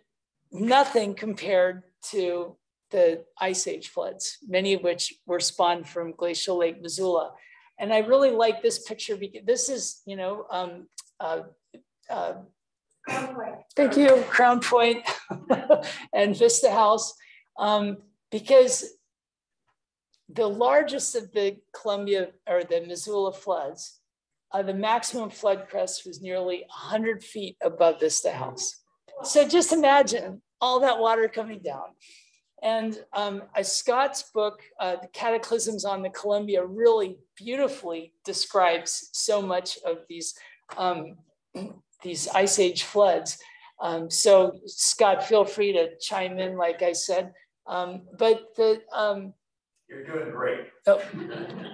nothing compared to the Ice Age floods, many of which were spawned from Glacial Lake Missoula. And I really like this picture because this is, you know, um, uh, uh, thank you, Crown Point and Vista House, um, because the largest of the Columbia or the Missoula floods, uh, the maximum flood crest was nearly 100 feet above Vista House. So just imagine all that water coming down. And um, Scott's book, uh, The Cataclysms on the Columbia, really beautifully describes so much of these, um, these ice age floods. Um, so Scott, feel free to chime in, like I said. Um, but the, um, You're doing great. Oh,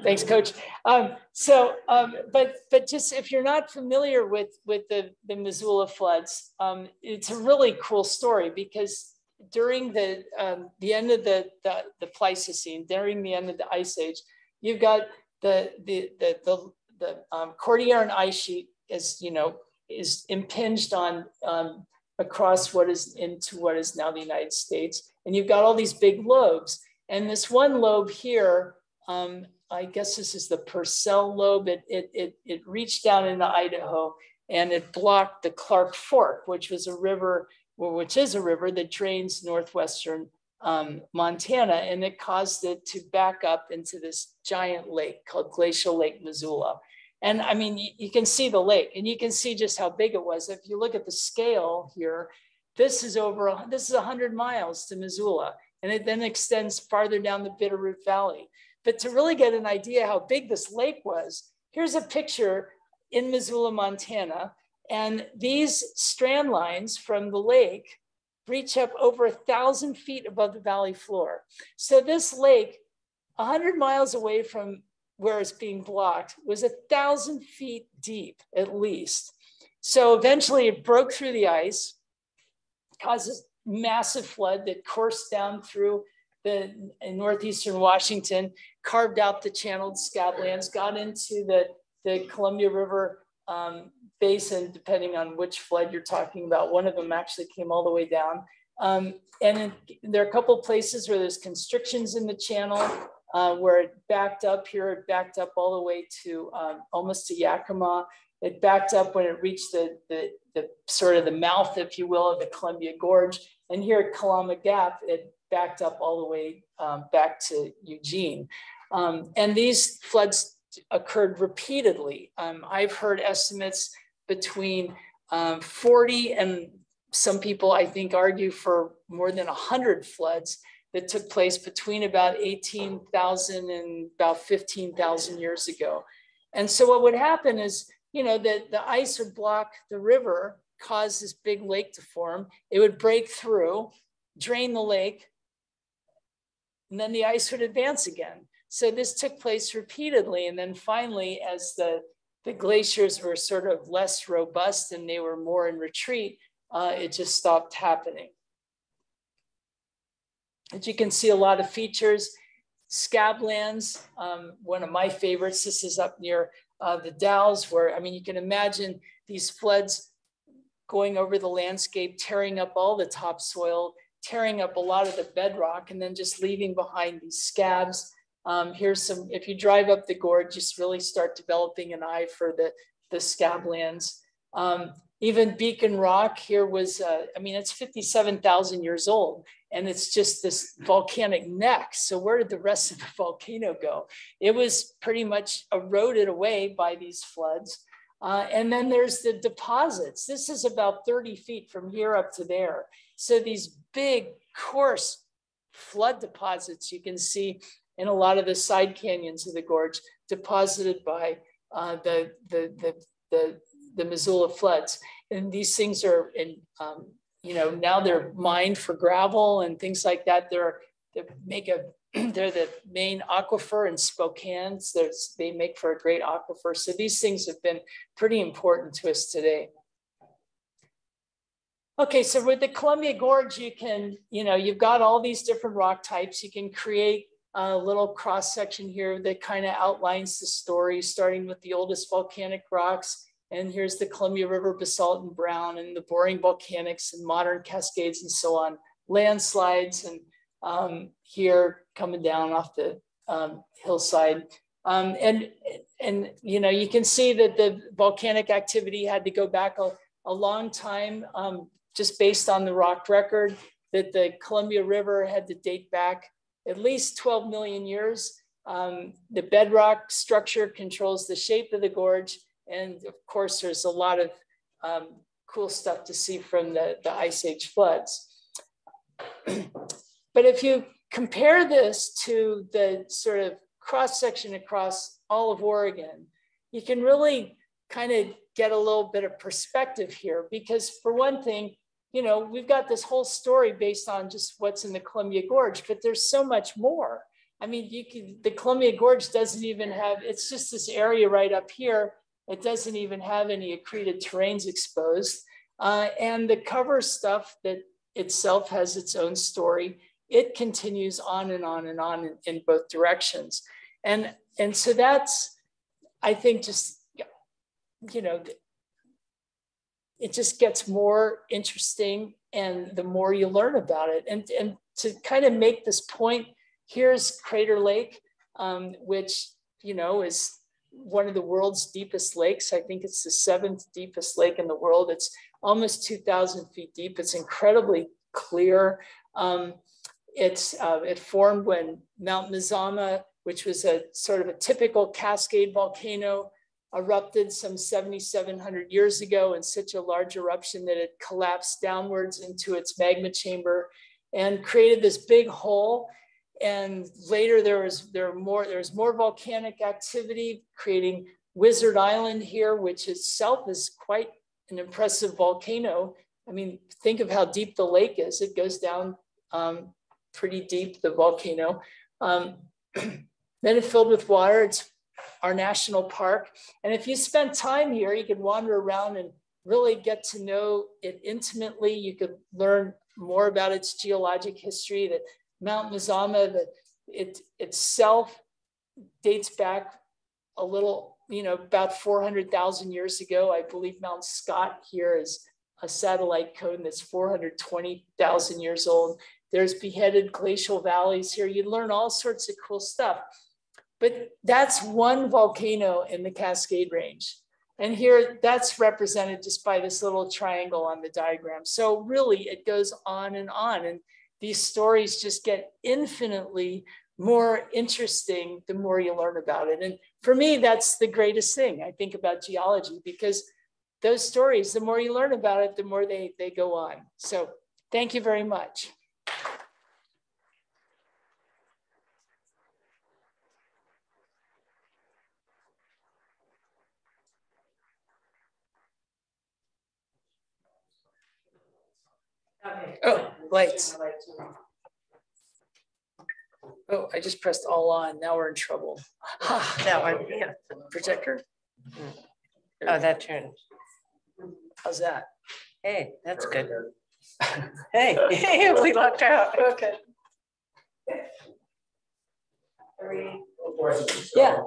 thanks, Coach. Um, so, um, but but just if you're not familiar with with the the Missoula floods, um, it's a really cool story because during the um, the end of the, the the Pleistocene, during the end of the Ice Age, you've got the the the the, the um, Cordilleran ice sheet is you know is impinged on um, across what is into what is now the United States, and you've got all these big lobes. And this one lobe here, um, I guess this is the Purcell lobe, it, it, it, it reached down into Idaho and it blocked the Clark Fork, which was a river, which is a river that drains northwestern um, Montana, and it caused it to back up into this giant lake called Glacial Lake Missoula. And I mean, you, you, can see the lake and you can see just how big it was. If you look at the scale here, this is over, this is 100 miles to Missoula and it then extends farther down the Bitterroot Valley. But to really get an idea how big this lake was, here's a picture in Missoula, Montana. And these strand lines from the lake reach up over a thousand feet above the valley floor. So this lake, 100 miles away from where it's being blocked, was a thousand feet deep at least. So eventually it broke through the ice, causes massive flood that coursed down through the northeastern Washington, carved out the channeled scablands, got into the, the Columbia River um, basin, depending on which flood you're talking about. One of them actually came all the way down. Um, and then there are a couple places where there's constrictions in the channel uh, where it backed up here, it backed up all the way to um, almost to Yakima. It backed up when it reached the, the, the sort of the mouth, if you will, of the Columbia Gorge. And here at Kalama Gap, it backed up all the way um, back to Eugene. Um, and these floods occurred repeatedly. Um, I've heard estimates between um, 40 and some people I think argue for more than 100 floods that took place between about 18,000 and about 15,000 years ago. And so what would happen is, you know, that the ice would block the river, cause this big lake to form. It would break through, drain the lake, and then the ice would advance again. So this took place repeatedly. And then finally, as the, the glaciers were sort of less robust and they were more in retreat, uh, it just stopped happening. As you can see, a lot of features. Scablands, um, one of my favorites. This is up near uh, the Dalles, where I mean, you can imagine these floods going over the landscape, tearing up all the topsoil, tearing up a lot of the bedrock, and then just leaving behind these scabs. Um, here's some, if you drive up the gorge, just really start developing an eye for the, the scablands. Um, even Beacon Rock here was, uh, I mean, it's 57,000 years old and it's just this volcanic neck. So where did the rest of the volcano go? It was pretty much eroded away by these floods. Uh, and then there's the deposits. This is about 30 feet from here up to there. So these big, coarse flood deposits you can see in a lot of the side canyons of the gorge deposited by uh, the, the, the, the, the Missoula floods. And these things are in, um, you know, now they're mined for gravel and things like that. They're, they make a, they're the main aquifer in Spokane. So they make for a great aquifer. So these things have been pretty important to us today. Okay, so with the Columbia Gorge, you can, you know, you've got all these different rock types. You can create a little cross section here that kind of outlines the story, starting with the oldest volcanic rocks. And here's the Columbia River basalt and brown and the boring volcanics and modern cascades and so on, landslides and um, here coming down off the um, hillside. Um, and, and, you know, you can see that the volcanic activity had to go back a, a long time um, just based on the rock record that the Columbia River had to date back at least 12 million years. Um, the bedrock structure controls the shape of the gorge. And of course, there's a lot of um, cool stuff to see from the, the Ice Age floods. but if you compare this to the sort of cross section across all of Oregon, you can really kind of get a little bit of perspective here because for one thing, you know, we've got this whole story based on just what's in the Columbia Gorge, but there's so much more. I mean, you can, the Columbia Gorge doesn't even have, it's just this area right up here. It doesn't even have any accreted terranes exposed. Uh, and the cover stuff that itself has its own story. It continues on and on and on in, in both directions. And, and so that's, I think, just, you know, it just gets more interesting and the more you learn about it. And, and to kind of make this point, here's Crater Lake, um, which, you know, is one of the world's deepest lakes. I think it's the seventh deepest lake in the world. It's almost 2,000 feet deep. It's incredibly clear. Um, it's, uh, it formed when Mount Mazama, which was a sort of a typical cascade volcano, erupted some 7,700 years ago in such a large eruption that it collapsed downwards into its magma chamber and created this big hole. And later there was there more there was more volcanic activity, creating Wizard Island here, which itself is quite an impressive volcano. I mean, think of how deep the lake is. It goes down um, pretty deep, the volcano. Um, then it filled with water. It's our national park. And if you spend time here, you can wander around and really get to know it intimately. You could learn more about its geologic history, that Mount Mazama, that it itself dates back a little, you know, about 400,000 years ago. I believe Mount Scott here is a satellite cone that's 420,000 years old. There's beheaded glacial valleys here. You learn all sorts of cool stuff. But that's one volcano in the Cascade Range. And here that's represented just by this little triangle on the diagram. So really it goes on and on. And these stories just get infinitely more interesting the more you learn about it. And for me, that's the greatest thing I think about geology because those stories, the more you learn about it, the more they, they go on. So thank you very much. Oh, lights. Oh, I just pressed all on. Now we're in trouble. That one, yeah. Projector? Oh, that turned. How's that? Hey, that's good. Hey, we lucked out. Okay. Question. So, Yeah.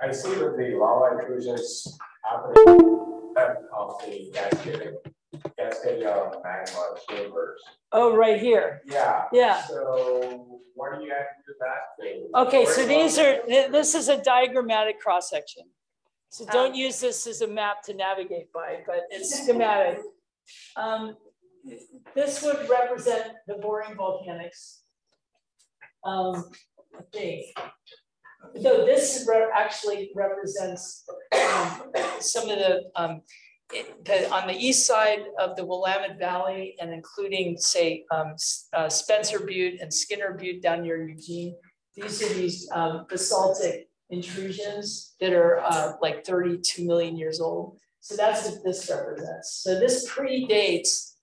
I see that the lava intrusions happening at of the cascade, Cascadia magma chambers. Oh, right here. Yeah. Yeah. So what do you have to do that thing? Okay, so these are, th- this is a diagrammatic cross section. So don't Um, use this as a map to navigate by, but it's schematic. Um, This would represent the boring volcanics. Um, I think. So this re- actually represents um, some of the, um, the, on the east side of the Willamette Valley and including, say, um, uh, Spencer Butte and Skinner Butte down near Eugene. These are these um, basaltic intrusions that are uh, like 32 million years old. So that's what this represents. So this predates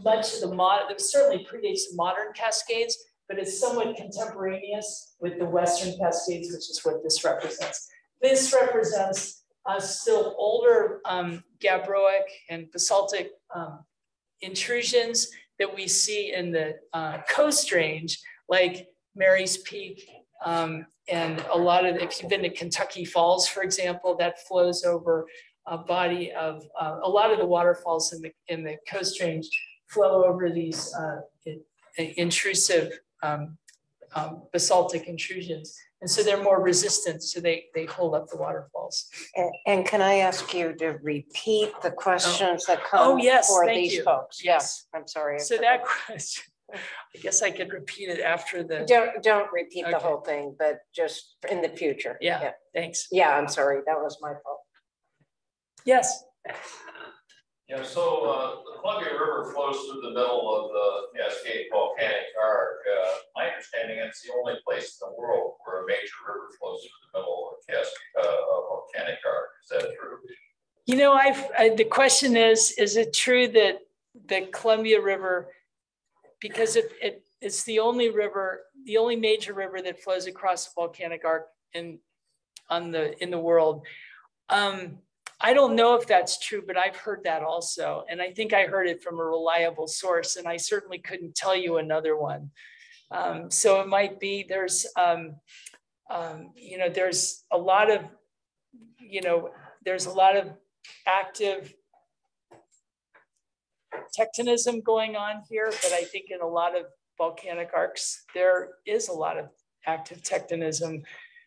much of the mod, it certainly predates modern Cascades, but it's somewhat contemporaneous with the Western Cascades, which is what this represents. This represents uh, still older um, gabbroic and basaltic um, intrusions that we see in the uh, coast range, like Mary's Peak. um, and a lot of, if you've been to Kentucky Falls, for example, that flows over a body of, uh, a lot of the waterfalls in the, in the coast range flow over these uh, intrusive um, um, basaltic intrusions. And so they're more resistant, so they, they hold up the waterfalls. And, and can I ask you to repeat the oh. questions that Oh, come yes, for these you. folks? Yeah, Yes. I'm sorry. So that question, I guess I could repeat it after the, Don't, don't repeat the whole thing, but just in the future. yeah, thanks. Yeah, I'm sorry, that was my fault. Yes, Yeah, so uh, the Columbia River flows through the middle of the Cascade Volcanic Arc. Uh, My understanding, it's the only place in the world where a major river flows through the middle of a uh, volcanic arc. Is that true? you know, I've, I, the question is, is it true that the Columbia River, because it, it, it's the only river, the only major river that flows across the volcanic arc in, on the, in the world. Um, I don't know if that's true, but I've heard that also. And I think I heard it from a reliable source and I certainly couldn't tell you another one. Um, so it might be, there's, um, um, you know, there's a lot of, you know, there's a lot of active tectonism going on here, but I think in a lot of volcanic arcs, there is a lot of active tectonism.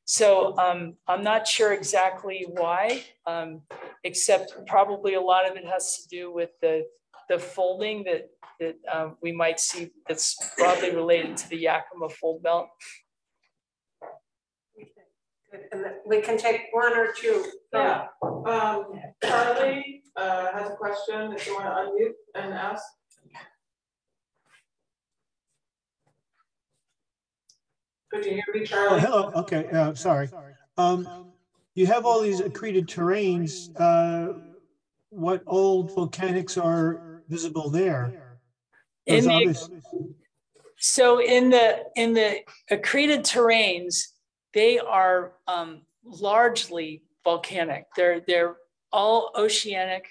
So um, I'm not sure exactly why, um, except probably a lot of it has to do with the, the folding that, that um, we might see that's broadly related to the Yakima fold belt. Good, and We can take one or two. from- Yeah, um, Charlie, uh, has a question, if you wanna unmute and ask. Could you hear me, Oh, Charlie? hello, okay, uh, sorry. Um, you have all these accreted terranes, uh, what old volcanics are visible there? In the- obvious- So in the, in the accreted terranes, they are um, largely volcanic. They're, they're all oceanic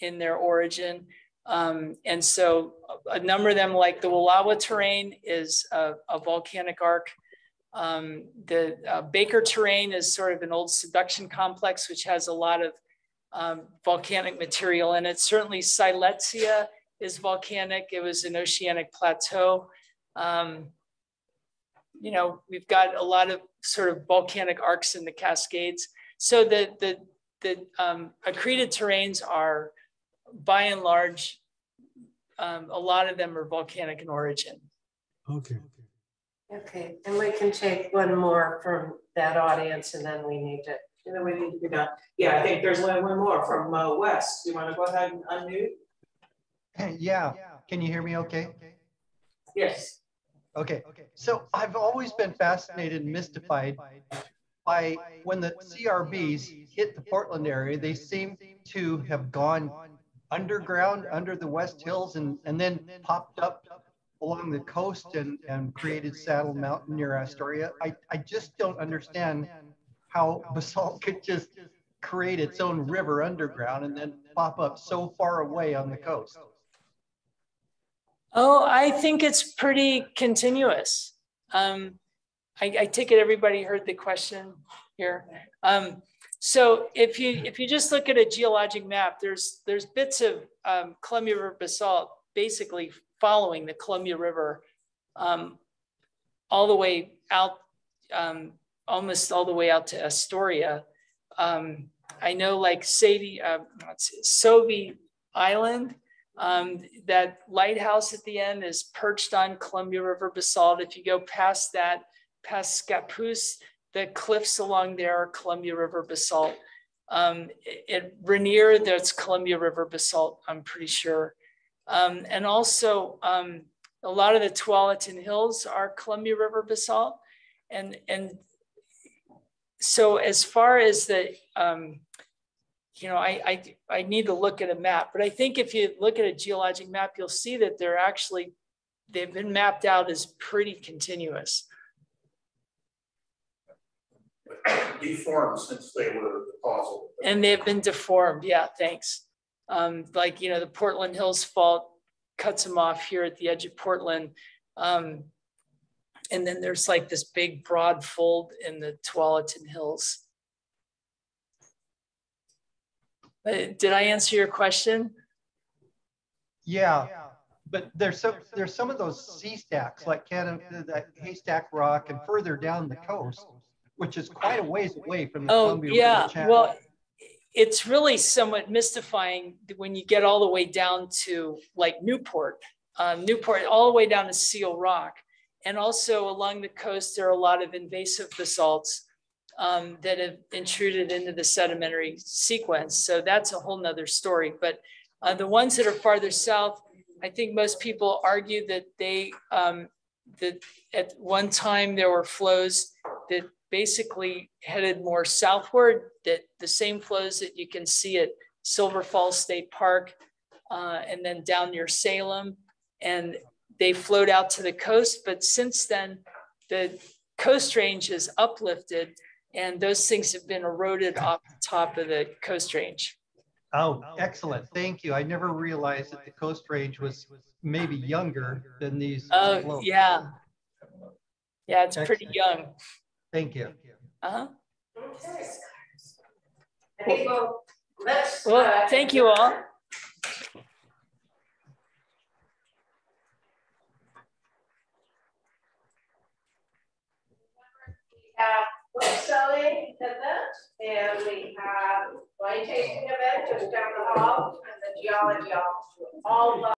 in their origin. Um, and so a a number of them, like the Wallowa terrane is a, a volcanic arc. Um, the uh, Baker terrane is sort of an old subduction complex, which has a lot of um, volcanic material in it. Certainly Siletzia is volcanic. It was an oceanic plateau. Um, you know, we've got a lot of sort of volcanic arcs in the Cascades. So the, the, the um, accreted terranes are by and large, um, a lot of them are volcanic in origin. Okay. Okay, and we can take one more from that audience and then we need to. And then we need to be done. Yeah, I think there's one, one more from uh, Wes. Do you want to go ahead and unmute? Yeah, can you hear me okay? Yes. Okay, okay. so I've always been fascinated and mystified by when the CRBs hit the Portland area, they seem to have gone underground under the West Hills and, and then popped up along the coast and, and created Saddle Mountain near Astoria. I, I just don't understand how basalt could just create its own river underground and then pop up so far away on the coast. Oh, I think it's pretty continuous. Um, I, I take it everybody heard the question here. Um, so if you if you just look at a geologic map, there's there's bits of um, Columbia River basalt basically following the Columbia River um, all the way out, um, almost all the way out to Astoria. Um, I know like Sadie, uh, Sauvie Island, um, that lighthouse at the end is perched on Columbia River basalt. If you go past that, past Scappoose, the cliffs along there are Columbia River basalt. Um, at Rainier, that's Columbia River basalt, I'm pretty sure. Um, and also, um, a lot of the Tualatin Hills are Columbia River basalt. And, and so as far as the, um, you know, I, I, I need to look at a map, but I think if you look at a geologic map, you'll see that they're actually, they've been mapped out as pretty continuous. Deformed since they were deposited. And they've been deformed, yeah, thanks. Um, like, you know, the Portland Hills Fault cuts them off here at the edge of Portland. Um, and then there's like this big broad fold in the Tualatin Hills. Uh, Did I answer your question? Yeah, but there's some there's some of those sea stacks like Canada, that Haystack Rock, and further down the coast, which is quite a ways away from the Oh, Columbia yeah, River channel. well, it's really somewhat mystifying when you get all the way down to like Newport, uh, Newport, all the way down to Seal Rock. And also along the coast, there are a lot of invasive basalts um, that have intruded into the sedimentary sequence. So that's a whole nother story. But uh, the ones that are farther south, I think most people argue that they, um, that at one time there were flows that basically headed more southward, that the same flows that you can see at Silver Falls State Park uh, and then down near Salem. And they flowed out to the coast. But since then, the coast range is uplifted and those things have been eroded off the top of the coast range. Oh, excellent. Thank you. I never realized that the coast range was maybe younger than these. Oh, slopes. yeah. Yeah, it's pretty young. Thank you. Uh-huh. Okay. I let's. Well, uh, thank you all. We have book selling event and we have wine tasting event just down the hall and the geology all, all